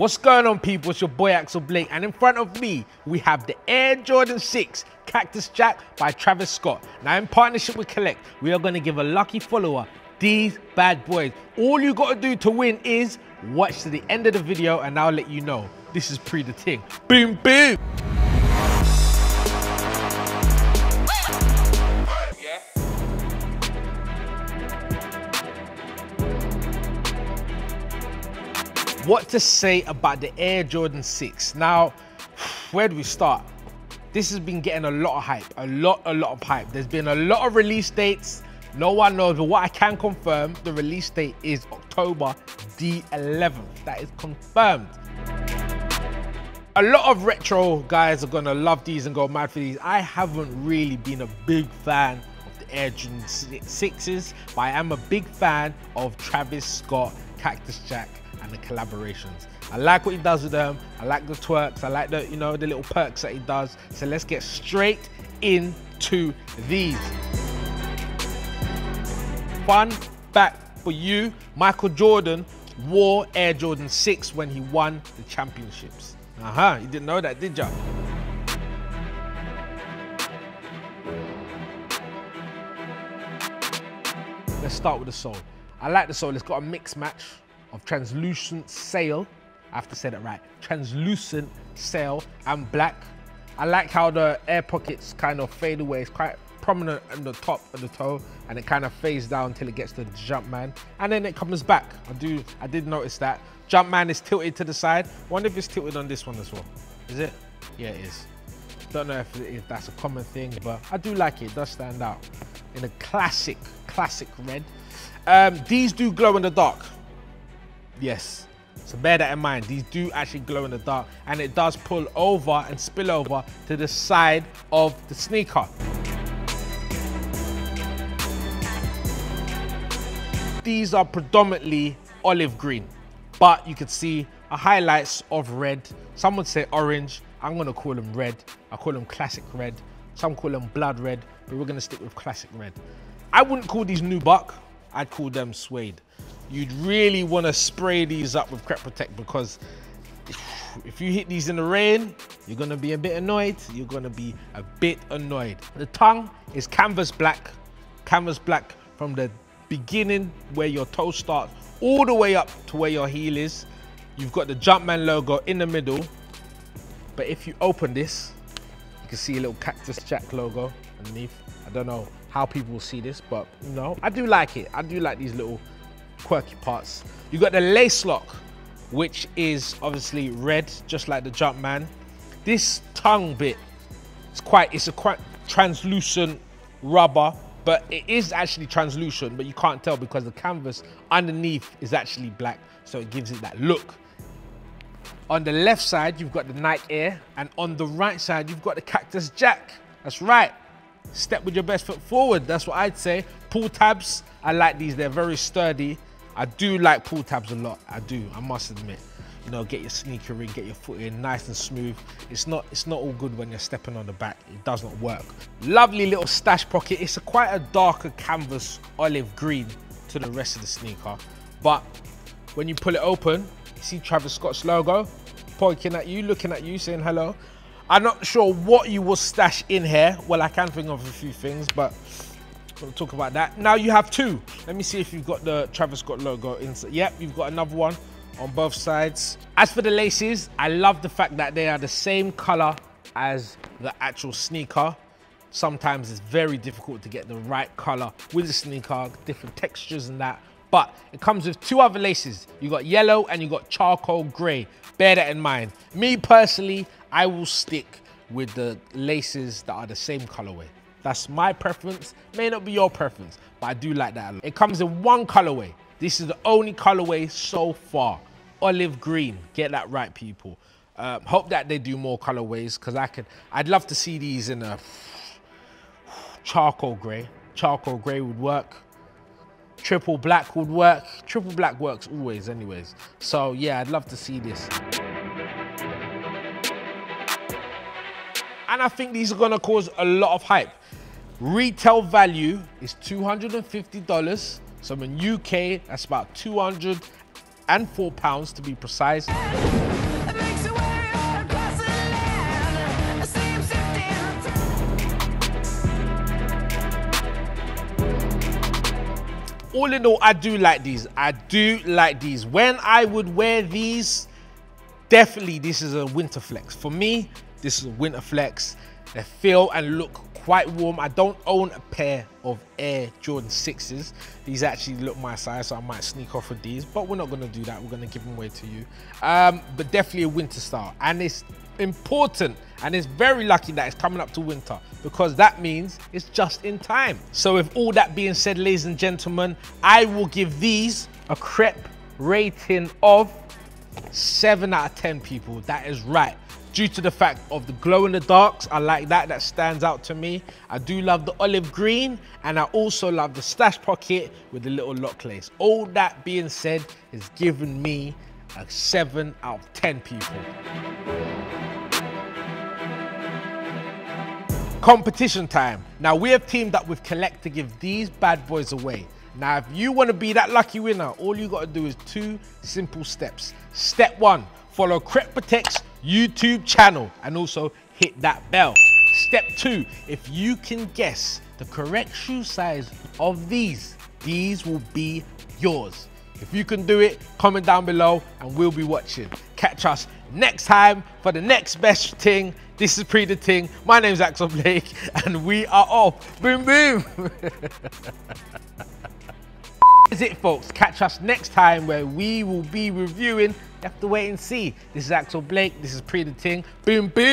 What's going on, people? It's your boy Axel Blake, and in front of me, we have the Air Jordan 6 Cactus Jack by Travis Scott. Now, in partnership with Klekt, we are going to give a lucky follower these bad boys. All you got to do to win is watch to the end of the video, and I'll let you know. This is pree the ting. Boom, boom. What to say about the Air Jordan 6. Now, where do we start? This has been getting a lot of hype, a lot, a lot of hype. There's been a lot of release dates. No one knows, but what I can confirm, the release date is October the 11th. That is confirmed. A lot of retro guys are gonna love these and go mad for these. I haven't really been a big fan of the Air Jordan 6s, but I am a big fan of Travis Scott, Cactus Jack, and the collaborations. I like what he does with them. I like the twerks. I like the, you know, the little perks that he does. So let's get straight into these. Fun fact for you, Michael Jordan wore Air Jordan 6 when he won the championships. Uh-huh, you didn't know that, did ya? Let's start with the sole. I like the sole. It's got a mix match of translucent sail. I have to say that right. Translucent sail and black. I like how the air pockets kind of fade away. It's quite prominent on the top of the toe and it kind of fades down until it gets to the Jumpman and then it comes back. I do, I did notice that. Jumpman is tilted to the side. Wonder if it's tilted on this one as well. Is it? Yeah, it is. Don't know if, if that's a common thing, but I do like it. It does stand out in a classic, classic red. Um, these do glow in the dark. Yes. So bear that in mind. These do actually glow in the dark and it does pull over and spill over to the side of the sneaker. These are predominantly olive green, but you can see highlights of red. Some would say orange. I'm gonna call them red. I call them classic red. Some call them blood red, but we're gonna stick with classic red. I wouldn't call these nubuck. I'd call them suede you'd really want to spray these up with Crep Protect because if you hit these in the rain, you're gonna be a bit annoyed. You're gonna be a bit annoyed. The tongue is canvas black, canvas black from the beginning where your toe starts all the way up to where your heel is. You've got the Jumpman logo in the middle. But if you open this, you can see a little Cactus Jack logo underneath. I don't know how people will see this, but you know, I do like it. I do like these little quirky parts. You got the lace lock, which is obviously red, just like the Jumpman. This tongue bit, it's quite, it's a quite translucent rubber, but it is actually translucent, but you can't tell because the canvas underneath is actually black, so it gives it that look. On the left side, you've got the Nike Air, and on the right side, you've got the Cactus Jack. That's right. Step with your best foot forward. That's what I'd say. Pull tabs. I like these. They're very sturdy. I do like pull tabs a lot. I do, I must admit. You know, get your sneaker in, get your foot in, nice and smooth. It's not, it's not all good when you're stepping on the back. It does not work. Lovely little stash pocket. It's a quite a darker canvas olive green to the rest of the sneaker. But when you pull it open, you see Travis Scott's logo pointing at you, looking at you, saying hello. I'm not sure what you will stash in here. Well, I can think of a few things, but We'll talk about that. Now you have two. Let me see if you've got the Travis Scott logo inside. Yep, you've got another one on both sides. As for the laces, I love the fact that they are the same color as the actual sneaker. Sometimes it's very difficult to get the right color with the sneaker, different textures and that. But it comes with two other laces. You got yellow and you got charcoal gray. Bear that in mind. Me personally, I will stick with the laces that are the same colorway. That's my preference. May not be your preference, but I do like that It comes in one colorway. This is the only colorway so far. Olive green. Get that right, people. Uh, hope that they do more colorways because I could. I'd love to see these in a charcoal gray. Charcoal gray would work. Triple black would work. Triple black works always, anyways. So yeah, I'd love to see this. And I think these are gonna cause a lot of hype. Retail value is $250. So in UK, that's about 204 pounds to be precise. makes your way across the land. Seems all in all, I do like these. I do like these. When I would wear these, definitely this is a winter flex. For me, this is winter flex. They feel and look quite warm. I don't own a pair of Air Jordan 6s. These actually look my size, so I might sneak off with these, but we're not gonna do that. We're gonna give them away to you. Um, but definitely a winter style. And it's important and it's very lucky that it's coming up to winter because that means it's just in time. So with all that being said, ladies and gentlemen, I will give these a Crep rating of 7 out of 10 people. That is right. Due to the fact of the glow in the darks, I like that. That stands out to me. I do love the olive green and I also love the stash pocket with the little lock lace. All that being said is giving me a 7 out of 10 people. Competition time. Now we have teamed up with Klekt to give these bad boys away. Now if you want to be that lucky winner, all you got to do is two simple steps. Step one, follow Crep Protect's YouTube channel and also hit that bell. Step two, if you can guess the correct shoe size of these, these will be yours. If you can do it, comment down below and we'll be watching. Catch us next time for the next best thing. This is Pree the Ting. My name's Axel Blake and we are off. Boom, boom. That's it, folks. Catch us next time where we will be reviewing. You have to wait and see. This is Axel Blake. This is Pree the Ting. Boom, boom.